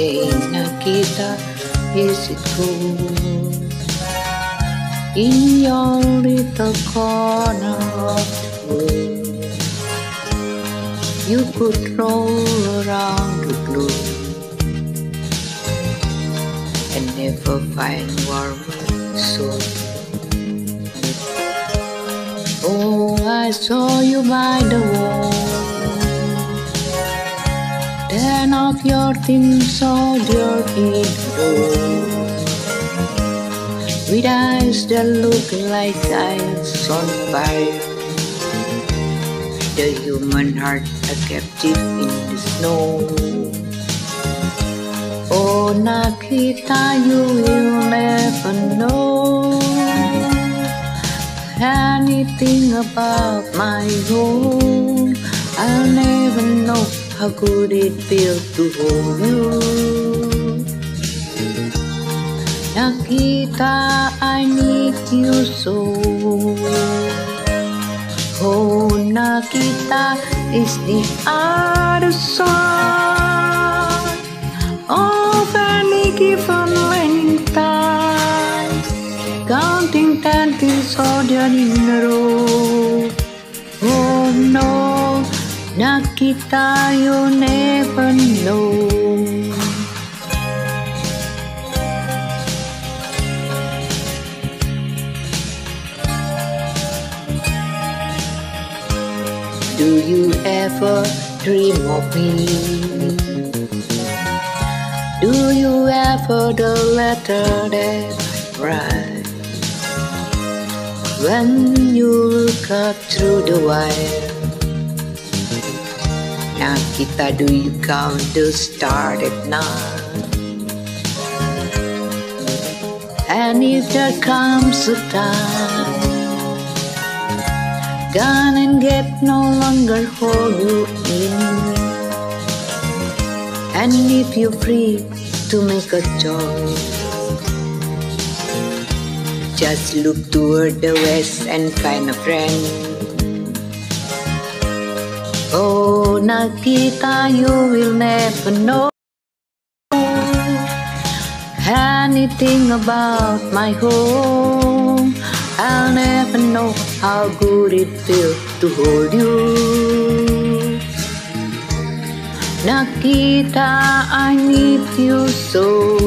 Nikita, is it cool? In your little corner of the room, you could roll around the gloom and never find warmer soul. Oh, I saw you by the wall. Of your thin soldier in the With eyes that look like eyes on fire. The human heart a captive in the snow. Oh Nikita, you will never know anything about my home. I'll never know to hold you. Nakita, I need you so. Oh, Nakita is the other. Counting ten things order in. No, Nikita, you never know. Do you ever dream of me? Do you ever the letter that I write? When you look up through the wire Nikita, do you count the stars at night? And if there comes a time Gone and get no longer hold you in. And if you're free to make a choice Just look toward the west and find a friend. Oh Nikita, you will never know. Anything about my home I'll never know how good it feels to hold you. Nikita, I need you so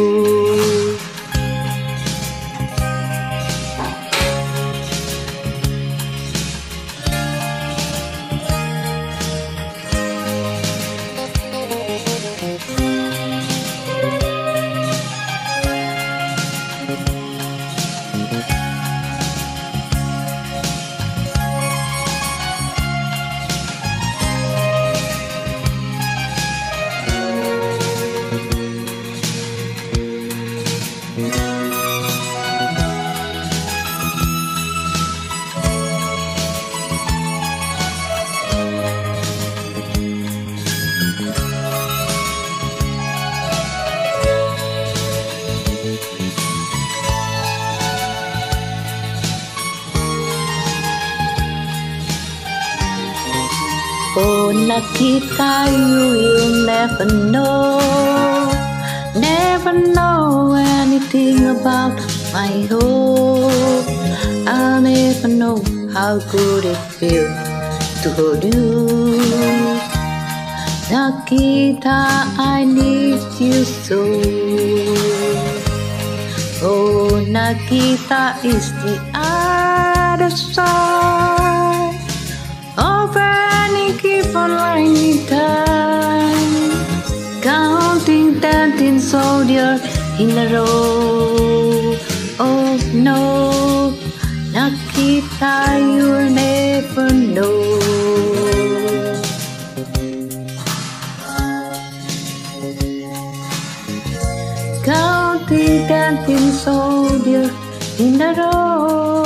Oh Nikita, you will never know Never know anything about my hope. I'll never know how good it feels to hold you Nikita, I need you so. Oh Nikita is the other side rainy time. Counting ten soldiers oh in a row. Oh no, Nikita, you'll never know. Counting ten soldiers in a row.